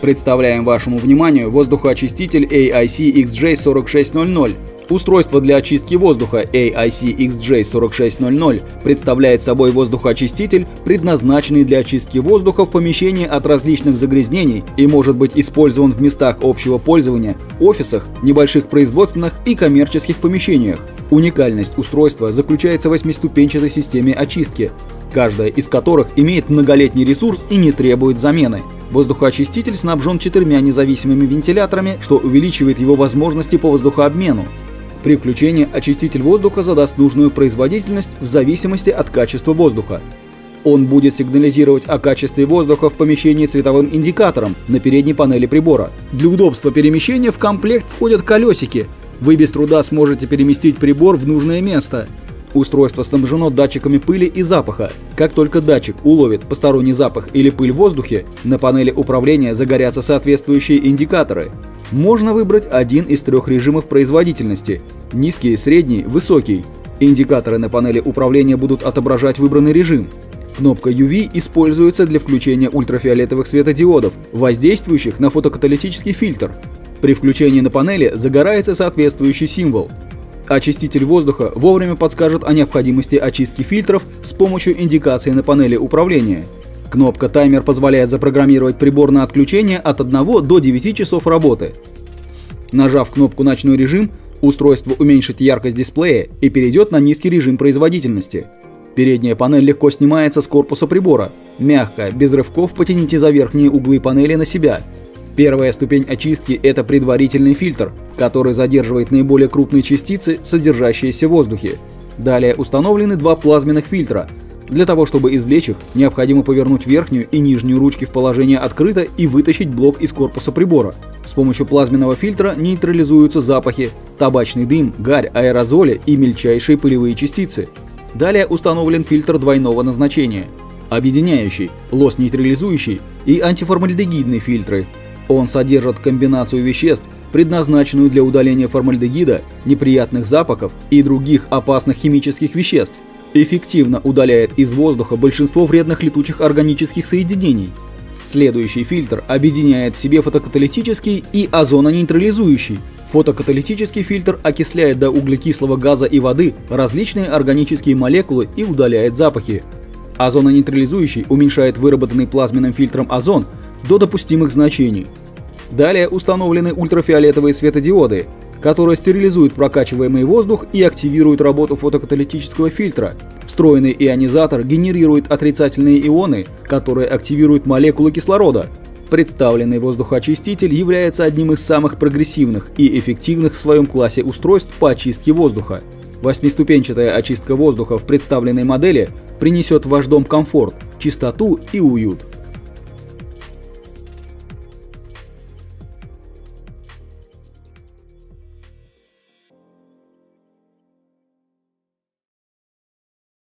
Представляем вашему вниманию воздухоочиститель AIC XJ4600. Устройство для очистки воздуха AIC XJ4600 представляет собой воздухоочиститель, предназначенный для очистки воздуха в помещении от различных загрязнений и может быть использован в местах общего пользования, офисах, небольших производственных и коммерческих помещениях. Уникальность устройства заключается в восьмиступенчатой системе очистки, каждая из которых имеет многолетний ресурс и не требует замены. Воздухоочиститель снабжен четырьмя независимыми вентиляторами, что увеличивает его возможности по воздухообмену. При включении очиститель воздуха задаст нужную производительность в зависимости от качества воздуха. Он будет сигнализировать о качестве воздуха в помещении цветовым индикатором на передней панели прибора. Для удобства перемещения в комплект входят колесики. Вы без труда сможете переместить прибор в нужное место. Устройство снабжено датчиками пыли и запаха. Как только датчик уловит посторонний запах или пыль в воздухе, на панели управления загорятся соответствующие индикаторы. Можно выбрать один из трех режимов производительности – низкий, средний, высокий. Индикаторы на панели управления будут отображать выбранный режим. Кнопка UV используется для включения ультрафиолетовых светодиодов, воздействующих на фотокаталитический фильтр. При включении на панели загорается соответствующий символ – Очиститель воздуха вовремя подскажет о необходимости очистки фильтров с помощью индикации на панели управления. Кнопка «Таймер» позволяет запрограммировать прибор на отключение от 1 до 9 часов работы. Нажав кнопку «Ночной режим», устройство уменьшит яркость дисплея и перейдет на низкий режим производительности. Передняя панель легко снимается с корпуса прибора. Мягко, без рывков потяните за верхние углы панели на себя Первая ступень очистки – это предварительный фильтр, который задерживает наиболее крупные частицы, содержащиеся в воздухе. Далее установлены два плазменных фильтра. Для того, чтобы извлечь их, необходимо повернуть верхнюю и нижнюю ручки в положение открыто и вытащить блок из корпуса прибора. С помощью плазменного фильтра нейтрализуются запахи, табачный дым, гарь, аэрозоли и мельчайшие пылевые частицы. Далее установлен фильтр двойного назначения – объединяющий, лос-нейтрализующий и антиформальдегидный фильтры – он содержит комбинацию веществ, предназначенную для удаления формальдегида, неприятных запахов и других опасных химических веществ. Эффективно удаляет из воздуха большинство вредных летучих органических соединений. Следующий фильтр объединяет в себе фотокаталитический и озононейтрализующий. Фотокаталитический фильтр окисляет до углекислого газа и воды различные органические молекулы и удаляет запахи. Озононейтрализующий уменьшает выработанный плазменным фильтром озон до допустимых значений. Далее установлены ультрафиолетовые светодиоды, которые стерилизуют прокачиваемый воздух и активируют работу фотокаталитического фильтра. Встроенный ионизатор генерирует отрицательные ионы, которые активируют молекулы кислорода. Представленный воздухоочиститель является одним из самых прогрессивных и эффективных в своем классе устройств по очистке воздуха. Восьмиступенчатая очистка воздуха в представленной модели принесет в ваш дом комфорт, чистоту и уют.